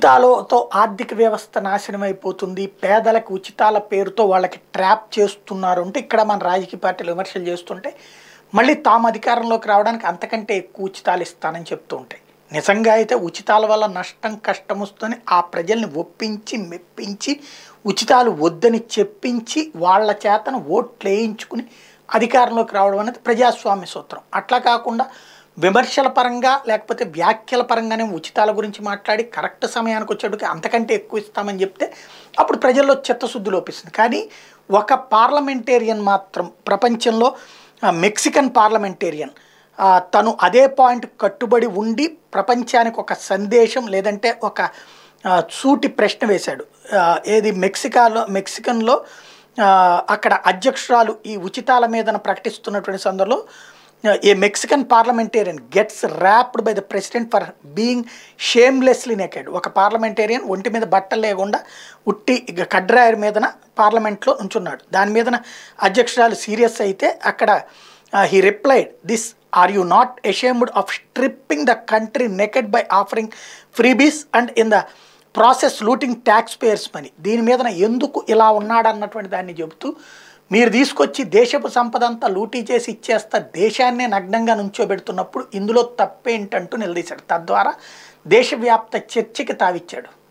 ఉచితాలతో ఆర్థిక వ్యవస్థ నాశనం అయిపోతుంది పేదలకు ఉచితాల పేరుతో వాళ్ళకి ట్రాప్ చేస్తున్నారు అంటే ఇక్కడ మన రాజకీయ పార్టీలు విమర్శలు చేస్తుంటే మళ్ళీ తాము అధికారంలోకి రావడానికి అంతకంటే ఎక్కువ ఉచితాలు ఇస్తానని చెప్తూ ఉంటాయి. నిజంగా అయితే ఉచితాల వల్ల నష్టం కష్టం వస్తుంది ఆ ప్రజల్ని ఒప్పించి మెప్పించి ఉచితాలు వద్దని చెప్పించి వాళ్ళ చేతను ఓట్లు వేయించుకుని అధికారంలోకి రావడం అనేది ప్రజాస్వామ్య సూత్రం. అట్లా కాకుండా విమర్శల పరంగా లేకపోతే వ్యాఖ్యల పరంగానే ఉచితాల గురించి మాట్లాడి కరెక్ట్ సమయానికి వచ్చేటికి అంతకంటే ఎక్కువ ఇస్తామని చెప్తే అప్పుడు ప్రజల్లో చిత్తశుద్ధి లోపిస్తుంది. కానీ ఒక పార్లమెంటేరియన్ మాత్రం ప్రపంచంలో మెక్సికన్ పార్లమెంటేరియన్ తను అదే పాయింట్ కట్టుబడి ఉండి ప్రపంచానికి ఒక సందేశం లేదంటే ఒక సూటి ప్రశ్న వేశాడు. ఏది మెక్సికాలో మెక్సికన్లో అక్కడ అధ్యక్షురాలు ఈ ఉచితాల మీదన ప్రకటిస్తున్నటువంటి సందర్భంలో a Mexican parliamentarian gets rapped by the president for being shamelessly naked ఒక పార్లమెంటేరియన్ ఒంటి మీద బట్టలు లేకుండా ఉట్టి కడ్రాయర్ మీదన పార్లమెంట్లో ఉంచున్నాడు. దాని మీదన అధ్యక్షురాలు సీరియస్ అయితే అక్కడ he replied this are you not ashamed of stripping the country naked by offering freebies and in the process looting tax payers money దీని మీదన ఎందుకు ఇలా ఉన్నాడన్నటువంటి దాన్ని చెబుతూ మీరు తీసుకొచ్చి దేశపు సంపద అంతా లూటీ చేసి ఇచ్చేస్తా దేశాన్నే నగ్నంగా నుంచోబెడుతున్నప్పుడు ఇందులో తప్పేంటంటూ నిలదీశాడు. తద్వారా దేశవ్యాప్త చర్చకి తావిచ్చాడు.